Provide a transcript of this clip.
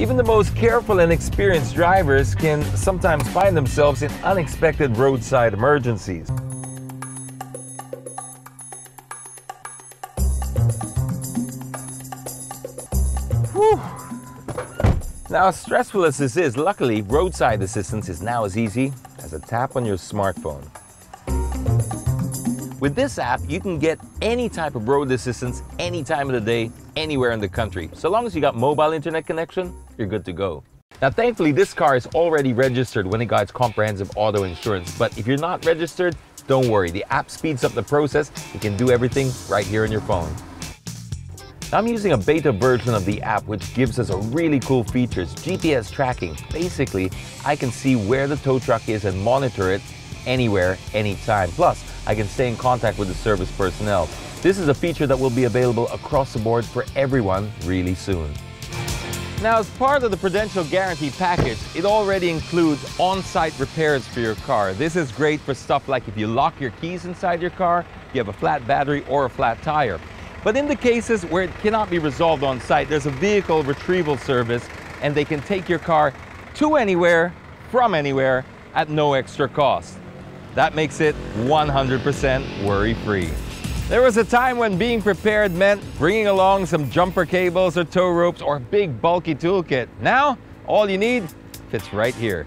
Even the most careful and experienced drivers can sometimes find themselves in unexpected roadside emergencies. Now, as stressful as this is, luckily, roadside assistance is now as easy as a tap on your smartphone. With this app, you can get any type of road assistance any time of the day, anywhere in the country. So long as you got mobile internet connection, you're good to go. Now, thankfully, this car is already registered when it its comprehensive auto insurance. But if you're not registered, don't worry. The app speeds up the process. You can do everything right here on your phone. Now, I'm using a beta version of the app which gives us a really cool features, GPS tracking. Basically, I can see where the tow truck is and monitor it anywhere, anytime. Plus, I can stay in contact with the service personnel. This is a feature that will be available across the board for everyone really soon. Now, as part of the Prudential Guarantee package, it already includes on-site repairs for your car. This is great for stuff like if you lock your keys inside your car, you have a flat battery or a flat tire. But in the cases where it cannot be resolved on site, there's a vehicle retrieval service and they can take your car to anywhere, from anywhere, at no extra cost. That makes it 100% worry-free. There was a time when being prepared meant bringing along some jumper cables or tow ropes or a big bulky toolkit. Now, all you need fits right here.